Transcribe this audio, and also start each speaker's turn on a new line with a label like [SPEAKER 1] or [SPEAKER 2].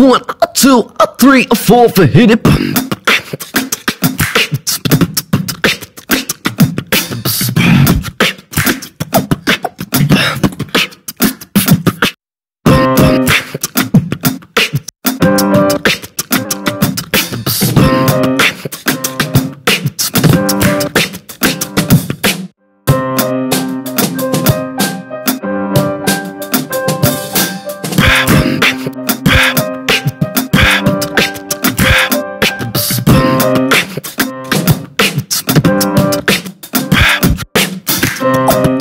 [SPEAKER 1] One, a two, a three, a four for hit it. you